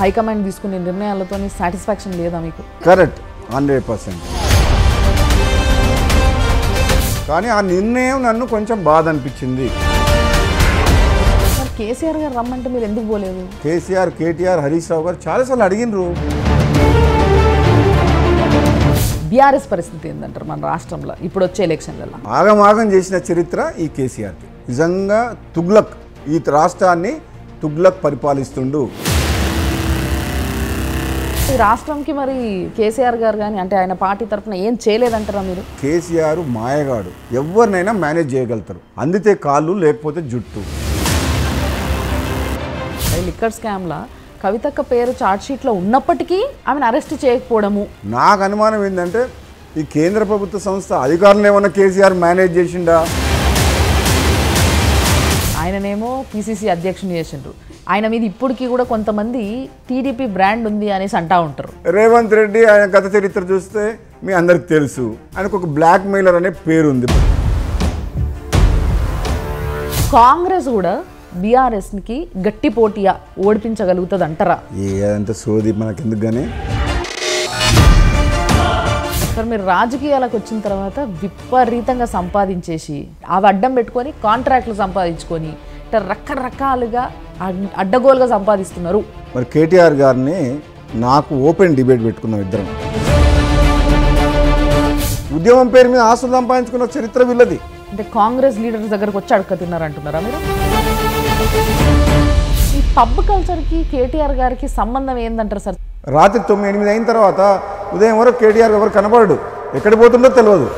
High command తీసుకునే నిర్ణయాలతో satisfaction లేదా మీకు? Correct hundred percent. కానీ ఆ నిర్ణయం నన్ను కొంచెం బాధ అనిపించింది కేసీఆర్ గారు రమ్మంటే మీరు ఎందుకు పోలేదు? కేసీఆర్ కేటీఆర్ హరీష్ రావు గారు చాలాసార్లు అడిగినరు. బీఆర్ఎస్ పరిస్థితి ఏంటంటారు మన రాష్ట్రంలో? ఇప్పుడు వచ్చే ఎలక్షన్లలో ఆగమాగం చేసిన చరిత్ర ఈ కేసీఆర్కి నిజంగా తుగ్లక్ ఈ రాష్ట్రాన్ని తుగ్లక్ పరిపాలిస్తుండు. ఈ రాష్ట్రంకి మరి కేసీఆర్ గారు కానీ అంటే ఆయన పార్టీ తరఫున ఏం చేయలేదంటారా మీరు? కేసీఆర్ మాయగాడు. ఎవరినైనా మేనేజ్ చేయగలుగుతారు. అందితే కాళ్ళు లేకపోతే జుట్టు. లిక్కర్ స్కామ్లా కవితక్క పేరు చార్ట్ షీట్లో ఉన్నప్పటికీ ఆమెను అరెస్ట్ చేయకపోవడము. నాకు అనుమానం ఏంటంటే ఈ కేంద్ర ప్రభుత్వ సంస్థ అధికారులు ఏమన్నా కేసీఆర్ మేనేజ్ చేసిండా? ఆయననేమో పిసిసి అధ్యక్షుని చేసిండ్రు. ఆయన మీద ఇప్పటికీ కూడా కొంతమంది టీడీపీ బ్రాండ్ ఉంది అనేసి అంటా ఉంటారు. రేవంత్ రెడ్డి ఆయన గత చరిత్ర చూస్తే మీ అందరికి తెలుసు. ఆయనకు ఒక బ్లాక్ మెయిలర్ అనే పేరు ఉంది కాంగ్రెస్ కూడా బీఆర్ఎస్కి గట్టి పోటీయా ఓడిపించగలుగుతుంది అంటారా ఏ అదంతా సోది మనకెందుకు కానీ సార్ మీరు రాజకీయాలకు వచ్చిన తర్వాత విపరీతంగా సంపాదించేసి అవి అడ్డం పెట్టుకొని కాంట్రాక్ట్లు సంపాదించుకొని ఇట్లా రకరకాలుగా అడ్- అడ్డగోలుగా సంపాదిస్తున్నారు. మరి కేటీఆర్ గారిని నాకు ఓపెన్ డిబేట్ పెట్టుకున్నాం ఇద్దరం. ఉద్యమం పేరు మీద ఆస్తులు సంపాదించుకున్న చరిత్ర వీళ్ళది. అంటే కాంగ్రెస్ లీడర్స్ దగ్గరకు వచ్చి అడక తిన్నారంటున్నారా మీరు? ఈ పబ్ కల్చర్కి కేటీఆర్ గారికి సంబంధం ఏందంటారు సార్? రాత్రి తొమ్మిది ఎనిమిది అయిన తర్వాత ఉదయం వరకు కేటీఆర్ ఎవరు కనబడడు. ఎక్కడ పోతుందో తెలియదు.